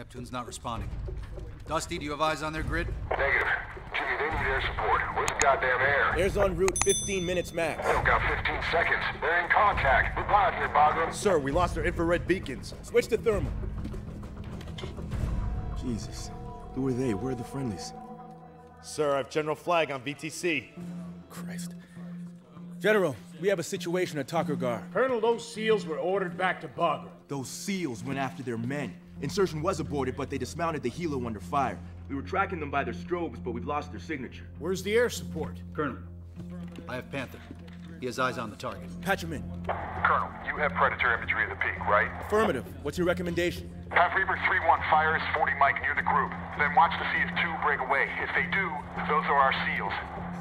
Neptune's not responding. Dusty, do you have eyes on their grid? Negative. Jimmy, they need air support. Where's the goddamn air? Air's en route 15 minutes max. They don't got 15 seconds. They're in contact. Reply out here, Bagram. Sir, we lost our infrared beacons. Switch to thermal. Jesus. Who are they? Where are the friendlies? Sir, I have General Flagg on VTC. Christ. General, we have a situation at Takur Ghar. Colonel, those SEALs were ordered back to Bagram. Those SEALs went after their men. Insertion was aborted, but they dismounted the helo under fire. We were tracking them by their strobes, but we've lost their signature. Where's the air support? Colonel, I have Panther. He has eyes on the target. Patch him in. Colonel, you have Predator imagery of the peak, right? Affirmative. What's your recommendation? Have Reaper 3-1 fire his 40 mic near the group. Then watch to see if two break away. If they do, those are our SEALs.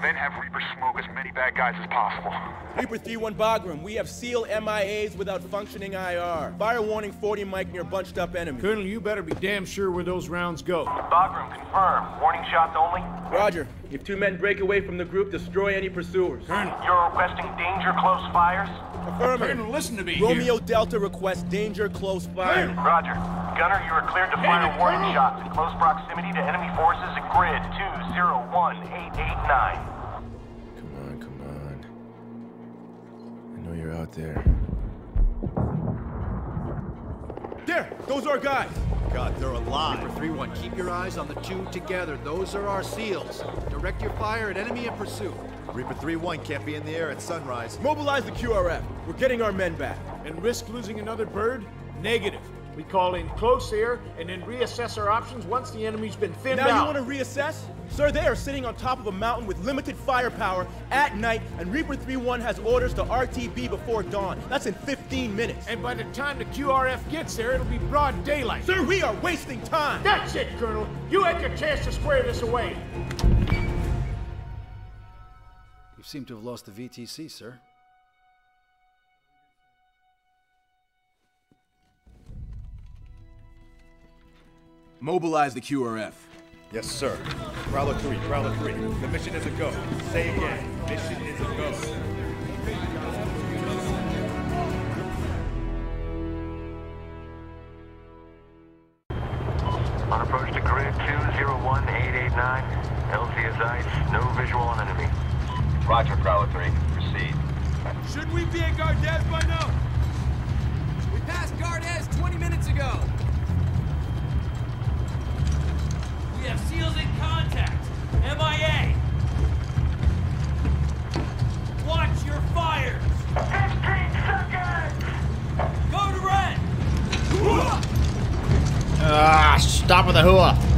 Then have Reaper smoke as many bad guys as possible. Reaper 3-1 Bagram, we have SEAL MIAs without functioning IR. Fire warning 40 Mike near bunched up enemy. Colonel, you better be damn sure where those rounds go. Bagram, confirmed. Warning shots only. Roger. If two men break away from the group, destroy any pursuers. Colonel. You're requesting danger close fires? Affirmative. Colonel, listen to me Romeo here. Delta requests danger close fire. Roger. Gunner, you are cleared to fire warning shots in close proximity to enemy forces at grid 201889. Come on, come on. I know you're out there. There! Those are our guys! God, they're alive. Reaper 3-1, keep your eyes on the two together. Those are our SEALs. Direct your fire at enemy in pursuit. Reaper 3-1 can't be in the air at sunrise. Mobilize the QRF. We're getting our men back. And risk losing another bird? Negative. We call in close air and then reassess our options once the enemy's been thinned Now you want to reassess? Sir, they are sitting on top of a mountain with limited firepower at night, and Reaper 3-1 has orders to RTB before dawn. That's in 15 minutes. And by the time the QRF gets there, it'll be broad daylight. Sir, we are wasting time! That's it, Colonel. You had your chance to square this away. You seem to have lost the VTC, sir. Mobilize the QRF. Yes, sir. Prowler 3, Prowler 3. The mission is a go. Say again. Mission is a go. On approach to grid 201889. LZ is ice. No visual on enemy. Roger, Prowler 3. Proceed. Should we be at Gardez by now? Stop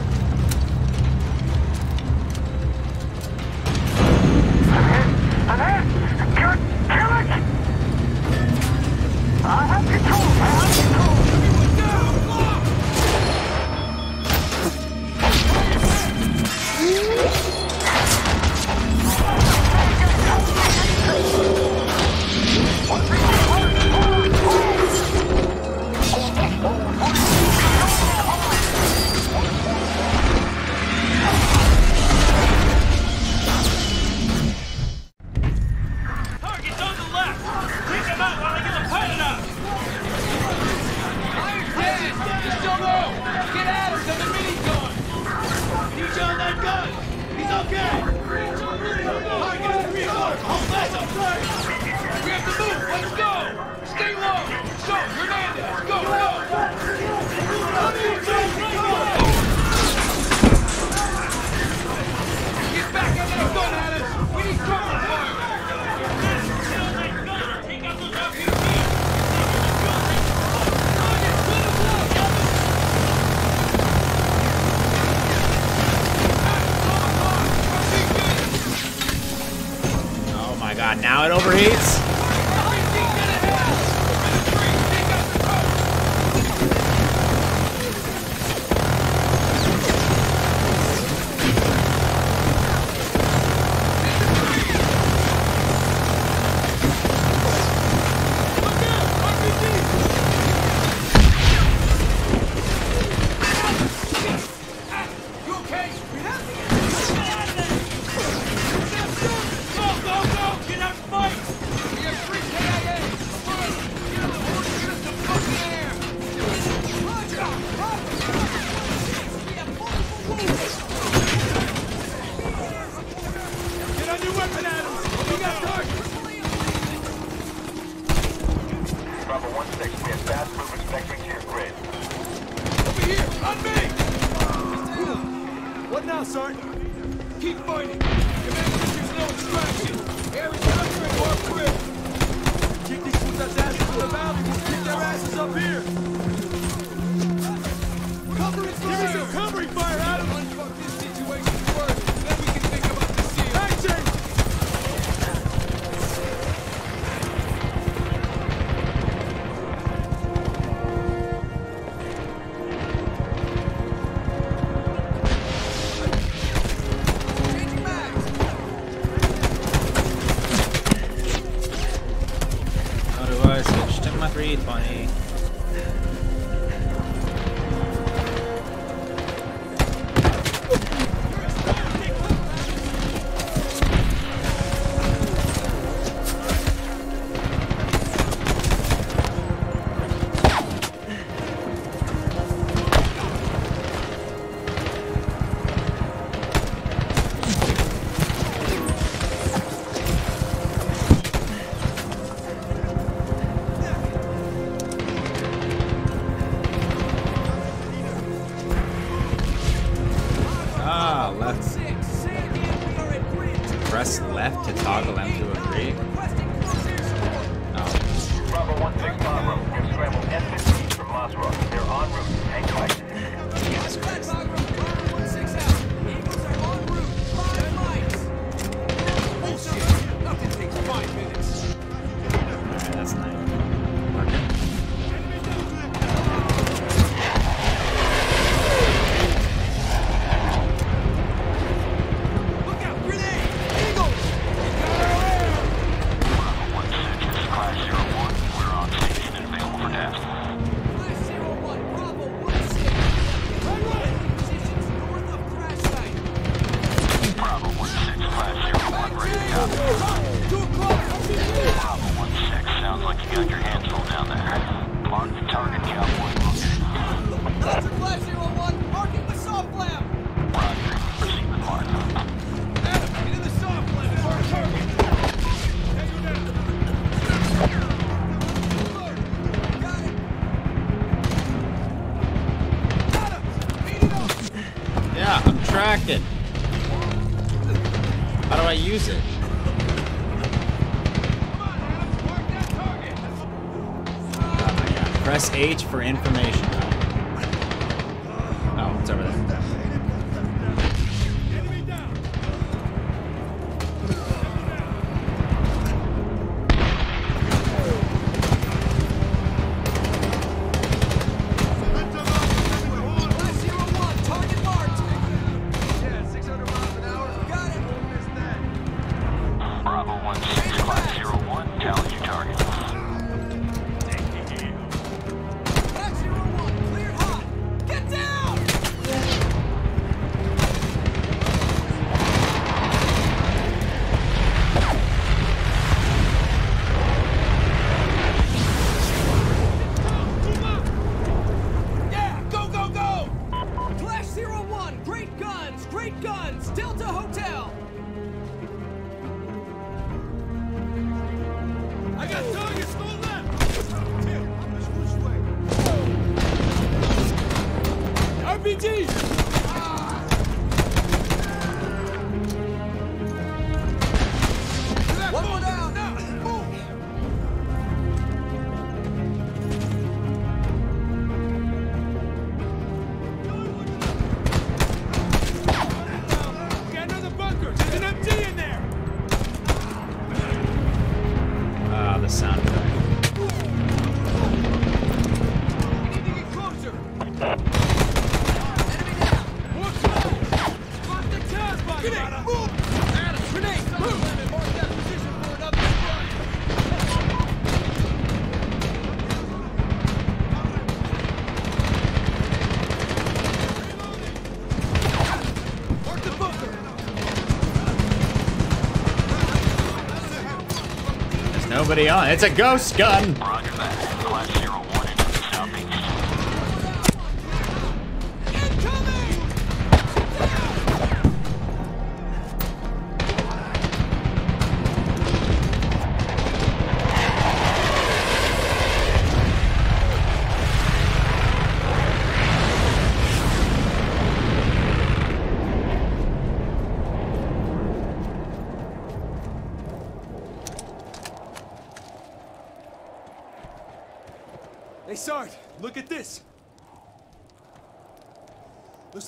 Nobody on. It's a ghost gun. Roger that. Class zero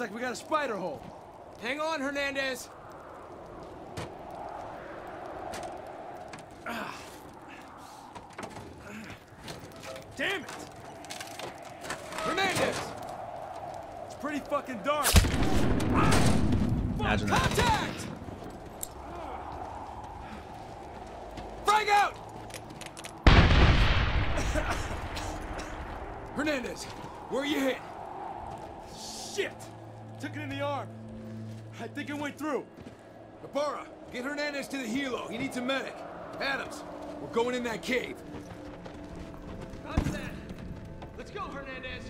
like we got a spider hole. Hang on, Hernandez. Ah. Damn it! Hernandez! It's pretty fucking dark. Imagine that. Contact! Frag out! Hernandez, where are you hit? I think it went through. Ibarra, get Hernandez to the helo. He needs a medic. Adams, we're going in that cave. Roger that. Let's go, Hernandez.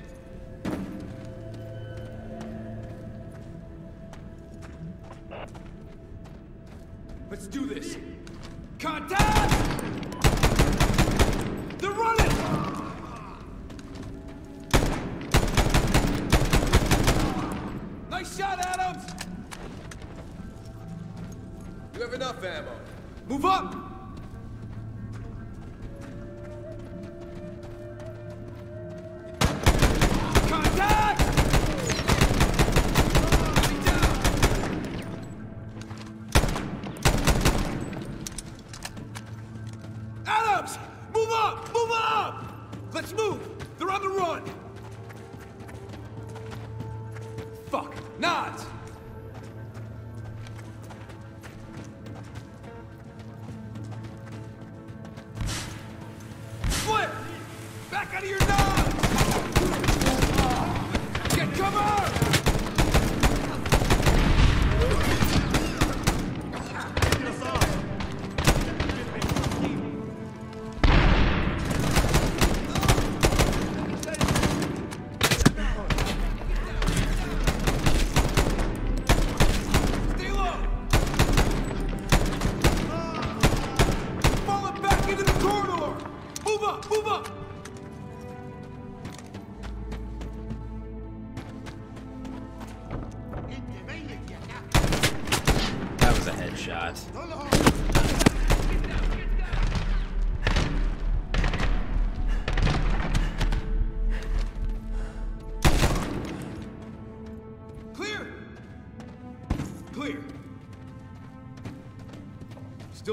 Let's do this. Contact!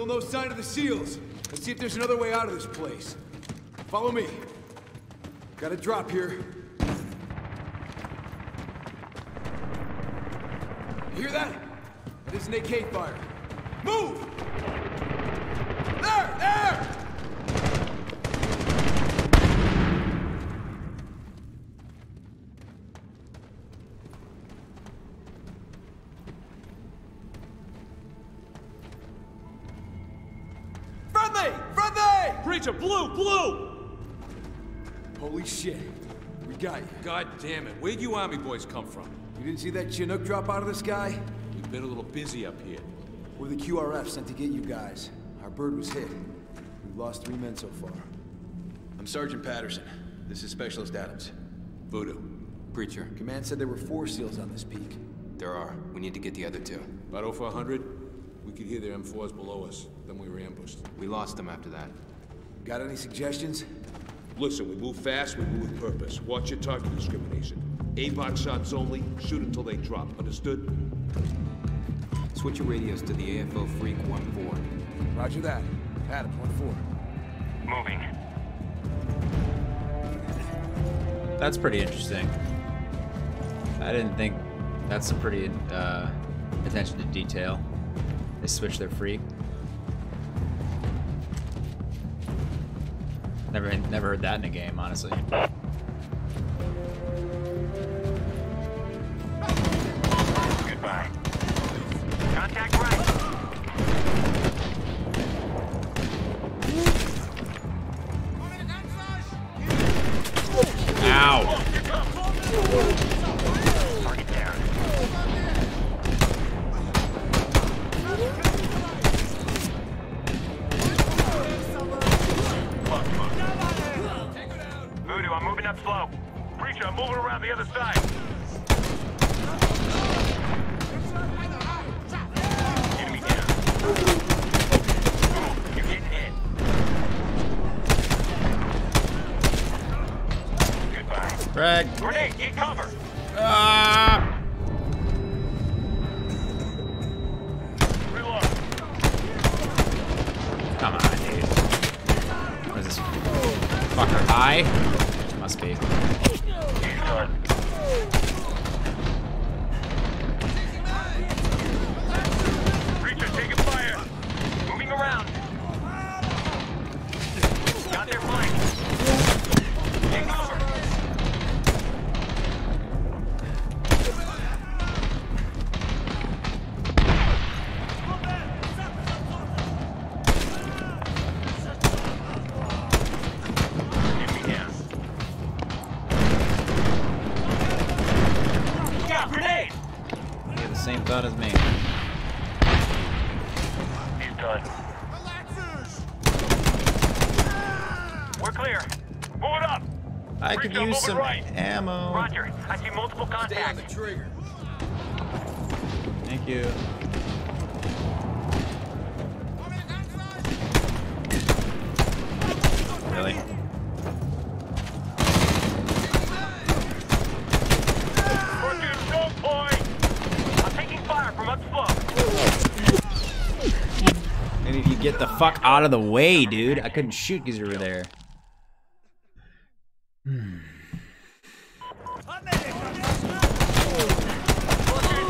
Still no sign of the seals. Let's see if there's another way out of this place. Follow me. Got a drop here. You hear that? That is an AK fire. Move! Friendly! Preacher, blue, blue! Holy shit. We got you. God damn it, where'd you army boys come from? You didn't see that Chinook drop out of the sky? We've been a little busy up here. We're the QRF sent to get you guys. Our bird was hit. We've lost three men so far. I'm Sergeant Patterson. This is Specialist Adams. Voodoo. Preacher, Command said there were four SEALs on this peak. there are. We need to get the other two. About oh over a hundred. We could hear their M4s below us. Then we were ambushed. We lost them after that. Got any suggestions? Listen, we move fast, we move with purpose. Watch your target discrimination. ABOT shots only, shoot until they drop. Understood? Switch your radios to the AFO freq 1-4. Roger that. Adams, 1-4. Moving. That's pretty interesting. I didn't think that's a pretty uh, attention to detail. They switch their freak. Never, never heard that in a game, honestly. Greg. Grenade, get cover. Same thought as me. He's done. We're clear. Move it up. I could Breacher, use some right. ammo. Roger. I see multiple contacts. trigger. Thank you. Fuck out of the way, dude. I couldn't shoot because you were there. Pursuit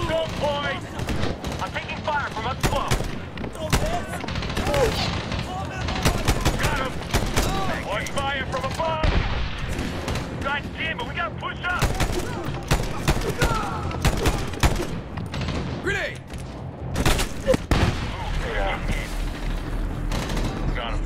choke point. I'm taking fire from up slope. Got him. Watch fire from above. God damn it, we gotta push up. Grenade! Yeah. Got him.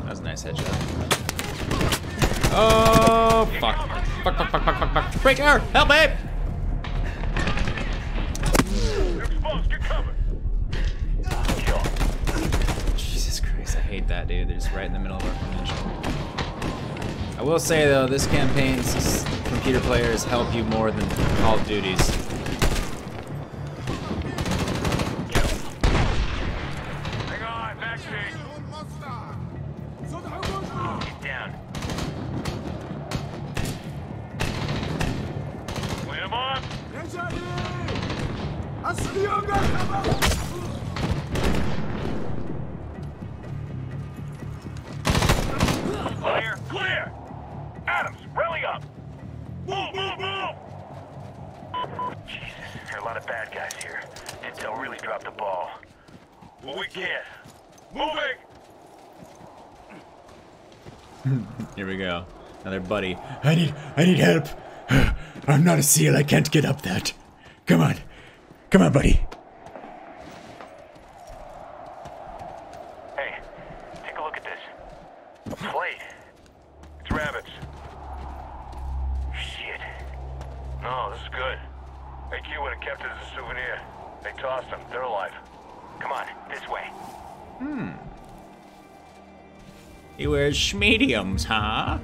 That was a nice headshot. Oh, fuck. Fuck, fuck, fuck, fuck, fuck, fuck. Breaker! Help me! You're exposed. Get cover. Kill. Jesus Christ, I hate that, dude. They're just right in the middle of our formation. I will say, though, this campaign's computer players help you more than Call of Duties. Another buddy. I need, I need help. I'm not a SEAL. I can't get up that. Come on. Come on, buddy. Hey, take a look at this. A plate. It's rabbits. Shit. No, this is good. AQ would have kept it as a souvenir. They tossed them. They're alive. Come on, this way. Hmm. He wears schmediums, huh?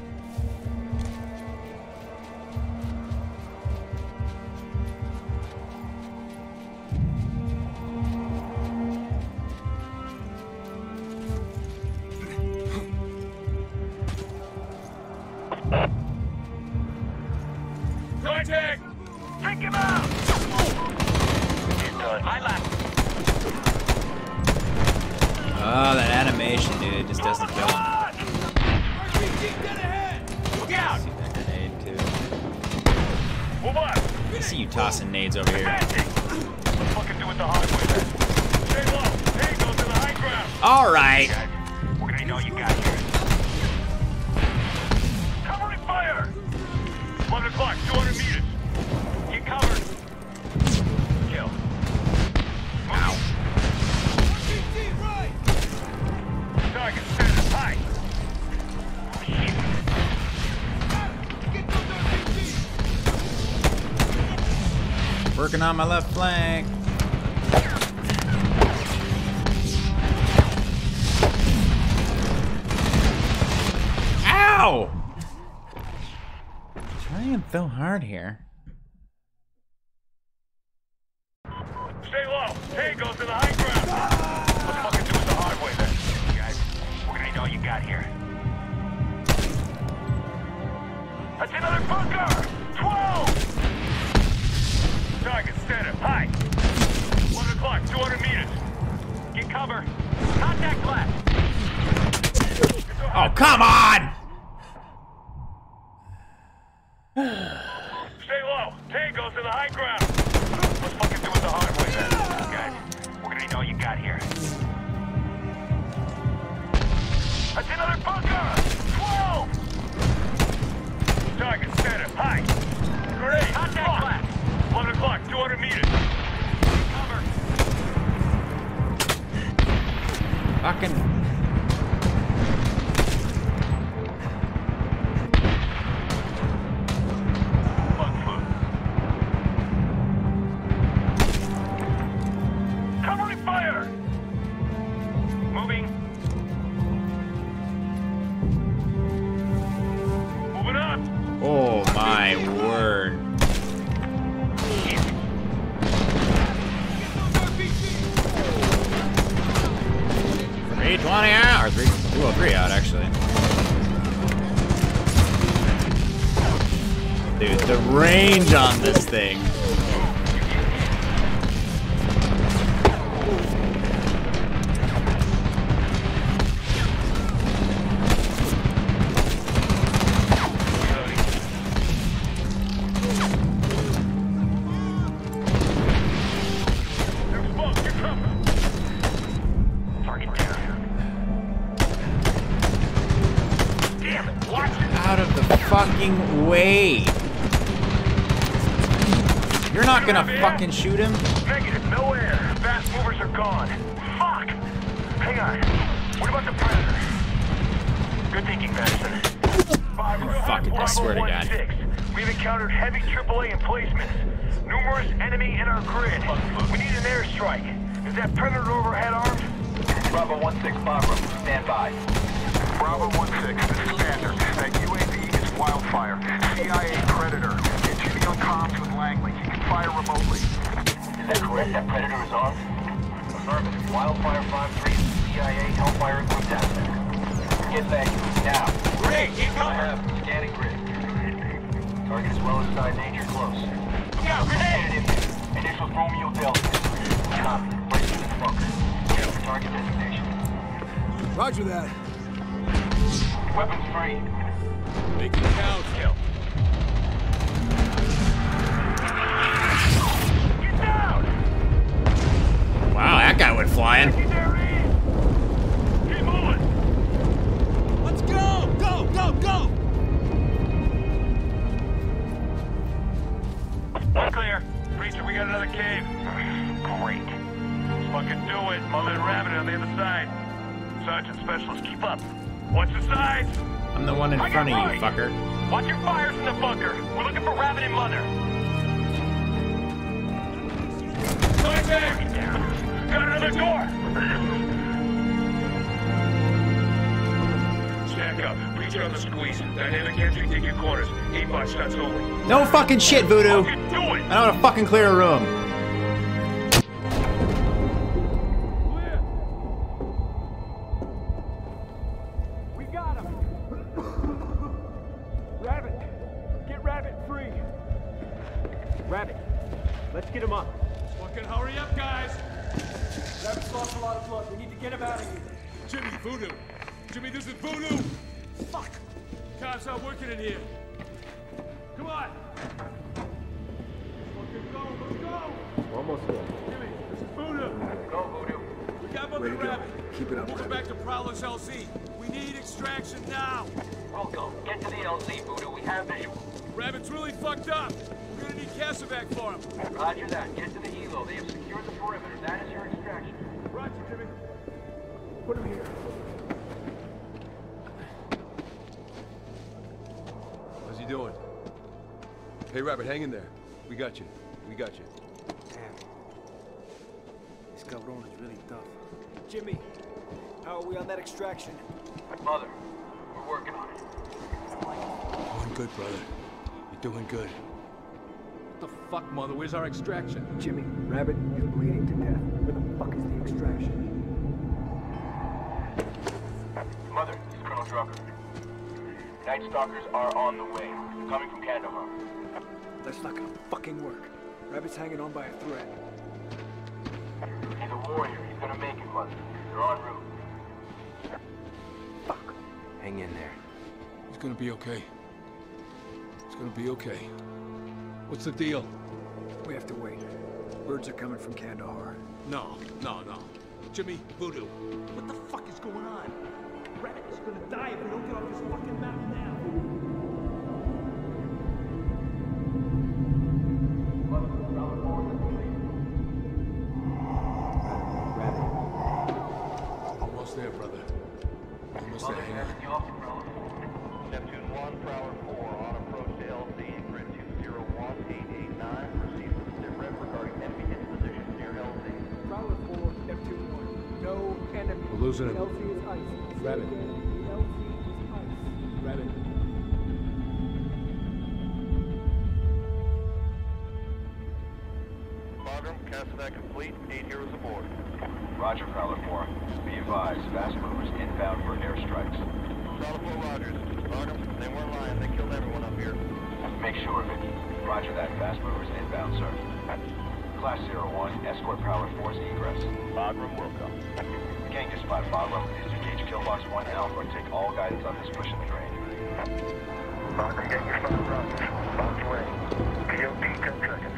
Working on my left flank. Ow! Trying so hard here. Oh, come on! Oh three out actually. Dude, the range on this thing. Fucking shoot him? Negative. No air. Fast movers are gone. Fuck. Hang on. What about the predator? Good thinking, Madison. Five, oh, Fucking, I swear to oh God. 501-6. We've encountered heavy AAA emplacements. Numerous enemy in our grid. We need an airstrike. Is that predator overhead armed? Bravo 1-6 Bravo, stand by. Bravo 1-6, this is Standard. That UAV is Wildfire. CIA Predator. Get you on comms with Langley. He can fire remotely. Is that correct? That Predator is armed? Affirmative. Wildfire 5-3 CIA Hellfire Group down there. Get back now. Great, get I have scanning grid. Target is well inside danger close. Yeah, grenade! Initials Romeo Delta. Copy. Place in the bunker. Target designation. Roger that. Weapons free. Make it count. Kill. Flying. Eight bot shots only. No fucking shit, Voodoo. Fucking do it! I don't want to fucking clear a room. We got him! Rabbit! Get Rabbit free! Rabbit, let's get him up. Fucking hurry up, guys! Rabbit's lost a lot of blood. We need to get him out of here. Jimmy, Voodoo! Jimmy, this is Voodoo! Fuck! Cops not working in here. Come on! Fucking go, let's go! Almost there. Jimmy, this is Voodoo! Go, Voodoo. We got Mother Rabbit. Keep it up. Moving back to Prowler's LZ. We need extraction now! Welcome. Get to the LZ, Voodoo. We have visual. Rabbit's really fucked up. We're gonna need CASEVAC for him. Roger that. Get to the helo. They have secured the perimeter. That is your extraction. Roger, Jimmy. Put him here. Hey, Rabbit, hang in there. We got you. We got you. Damn. This cabron is really tough. Jimmy, how are we on that extraction? Mother, we're working on it. Doing good, brother. You're doing good. What the fuck, Mother? Where's our extraction? Jimmy, Rabbit is bleeding to death. Where the fuck is the extraction? Mother, this is Colonel Drucker. Night Stalkers are on the way. Coming from Kandahar. That's not gonna fucking work. Rabbit's hanging on by a thread. He's a warrior. He's gonna make it, Mother. They're en route. Hang in there. He's gonna be okay. He's gonna be okay. What's the deal? We have to wait. Birds are coming from Kandahar. No, no, no. Jimmy, Voodoo. What the fuck is going on? Rabbit is gonna die if we don't get off this fucking mountain now. Complete, eight heroes aboard. Roger, Prowler 4. Be advised, fast movers inbound for airstrikes. Prowler 4, Rogers. Bagram, they weren't lying, they killed everyone up here. Make sure of it. Roger that, fast movers inbound, sir. Class 01, escort Prowler 4's egress. Bagram will come. Gang to spot Bagram. Disengage Killbox 1 Alpha and take all guidance on this push in the drain. Bagram, get your spot, Rogers. Bounce away. POT 10 seconds.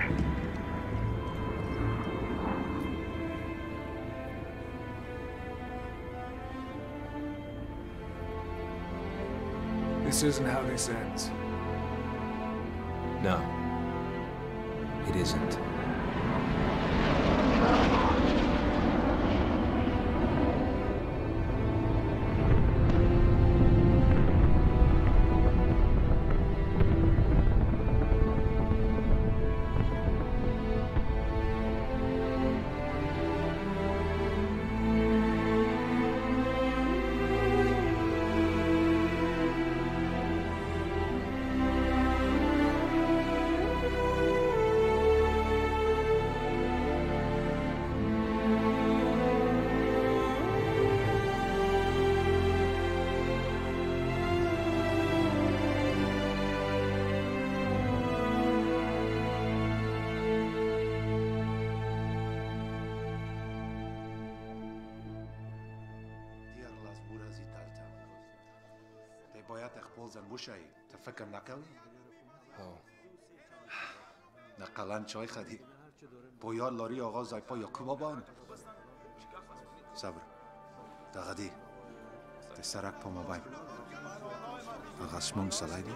This isn't how this ends. No. It isn't. باید اخبال زن بوشایی تفکر نکوی؟ نقلن چای خدی باید لاری آقا زایپا یا کوبابان صبر دغدی تی سرک پا مبایم اغاسمون سلایدی